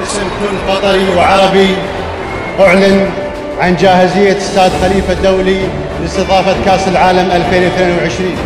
باسم كل قطري وعربي أعلن عن جاهزية استاد خليفة الدولي لاستضافة كأس العالم 2022